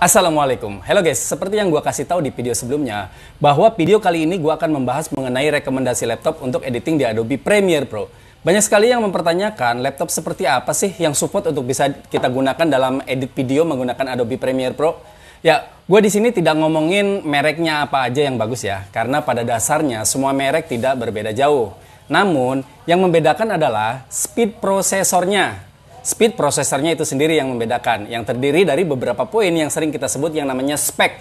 Assalamualaikum, halo guys. Seperti yang gue kasih tahu di video sebelumnya, bahwa video kali ini gue akan membahas mengenai rekomendasi laptop untuk editing di Adobe Premiere Pro. Banyak sekali yang mempertanyakan laptop seperti apa sih yang support untuk bisa kita gunakan dalam edit video menggunakan Adobe Premiere Pro. Ya, gue di sini tidak ngomongin mereknya apa aja yang bagus ya, karena pada dasarnya semua merek tidak berbeda jauh. Namun, yang membedakan adalah speed prosesornya. Speed prosesornya itu sendiri yang membedakan, yang terdiri dari beberapa poin yang sering kita sebut yang namanya spek.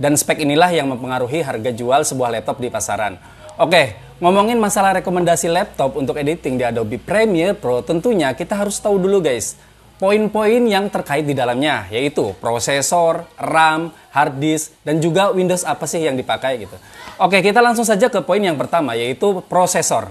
Dan spek inilah yang mempengaruhi harga jual sebuah laptop di pasaran. Oke, ngomongin masalah rekomendasi laptop untuk editing di Adobe Premiere Pro, tentunya kita harus tahu dulu guys, poin-poin yang terkait di dalamnya, yaitu prosesor, RAM, hard disk, dan juga Windows apa sih yang dipakai gitu. Oke, kita langsung saja ke poin yang pertama, yaitu prosesor.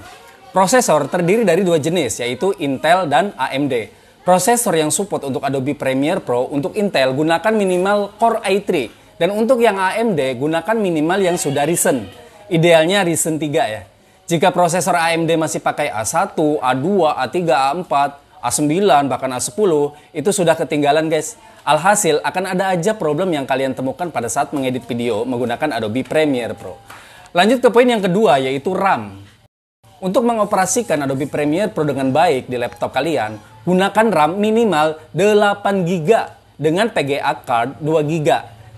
Prosesor terdiri dari dua jenis, yaitu Intel dan AMD. Prosesor yang support untuk Adobe Premiere Pro untuk Intel gunakan minimal Core i3 dan untuk yang AMD gunakan minimal yang sudah recent. Idealnya recent 3 ya. Jika prosesor AMD masih pakai A1, A2, A3, A4, A9 bahkan A10 itu sudah ketinggalan guys. Alhasil akan ada aja problem yang kalian temukan pada saat mengedit video menggunakan Adobe Premiere Pro. Lanjut ke poin yang kedua yaitu RAM. Untuk mengoperasikan Adobe Premiere Pro dengan baik di laptop kalian, gunakan RAM minimal 8 GB dengan PGA card 2 GB.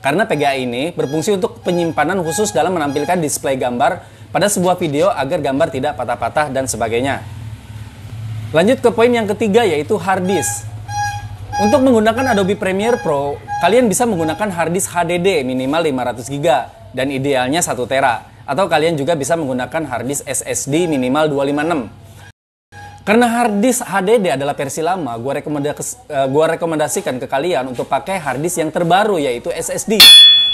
Karena PGA ini berfungsi untuk penyimpanan khusus dalam menampilkan display gambar pada sebuah video agar gambar tidak patah-patah dan sebagainya. Lanjut ke poin yang ketiga yaitu hard disk. Untuk menggunakan Adobe Premiere Pro, kalian bisa menggunakan hard disk HDD minimal 500 GB dan idealnya 1 tera atau kalian juga bisa menggunakan hard disk SSD minimal 256. Karena hard disk HDD adalah versi lama, gue rekomendas uh, gua rekomendasikan ke kalian untuk pakai hard disk yang terbaru yaitu SSD.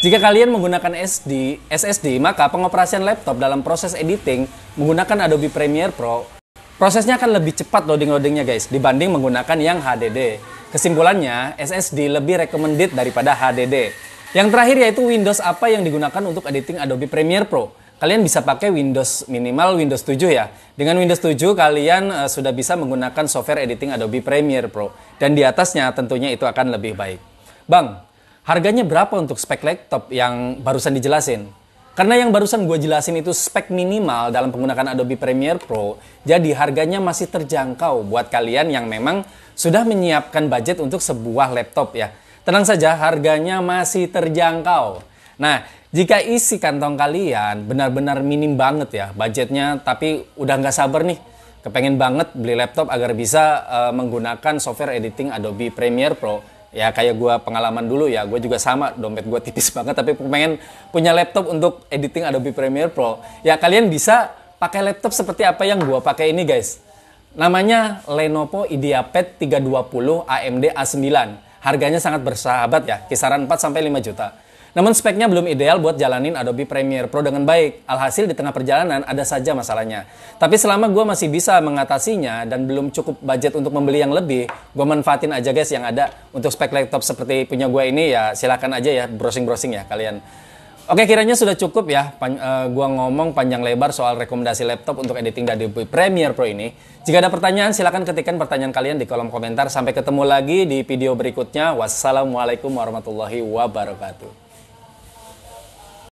Jika kalian menggunakan SD, SSD, maka pengoperasian laptop dalam proses editing menggunakan Adobe Premiere Pro, prosesnya akan lebih cepat loading-loadingnya guys, dibanding menggunakan yang HDD. Kesimpulannya, SSD lebih recommended daripada HDD. Yang terakhir yaitu Windows apa yang digunakan untuk editing Adobe Premiere Pro kalian bisa pakai Windows minimal Windows 7 ya. Dengan Windows 7 kalian uh, sudah bisa menggunakan software editing Adobe Premiere Pro dan di atasnya tentunya itu akan lebih baik. Bang, harganya berapa untuk spek laptop yang barusan dijelasin? Karena yang barusan gue jelasin itu spek minimal dalam penggunaan Adobe Premiere Pro, jadi harganya masih terjangkau buat kalian yang memang sudah menyiapkan budget untuk sebuah laptop ya. Tenang saja, harganya masih terjangkau. Nah, jika isi kantong kalian benar-benar minim banget ya budgetnya, tapi udah nggak sabar nih, kepengen banget beli laptop agar bisa uh, menggunakan software editing Adobe Premiere Pro. Ya kayak gue pengalaman dulu ya, gue juga sama dompet gue tipis banget, tapi pengen punya laptop untuk editing Adobe Premiere Pro. Ya kalian bisa pakai laptop seperti apa yang gue pakai ini guys. Namanya Lenovo IdeaPad 320 AMD A9. Harganya sangat bersahabat ya, kisaran 4 sampai 5 juta. Namun speknya belum ideal buat jalanin Adobe Premiere Pro dengan baik. Alhasil di tengah perjalanan ada saja masalahnya. Tapi selama gue masih bisa mengatasinya dan belum cukup budget untuk membeli yang lebih, gue manfaatin aja guys yang ada untuk spek laptop seperti punya gue ini ya silakan aja ya browsing-browsing ya kalian. Oke, kiranya sudah cukup ya pan, uh, gua ngomong panjang lebar soal rekomendasi laptop untuk editing dari Premiere Pro ini. Jika ada pertanyaan, silahkan ketikkan pertanyaan kalian di kolom komentar. Sampai ketemu lagi di video berikutnya. Wassalamualaikum warahmatullahi wabarakatuh.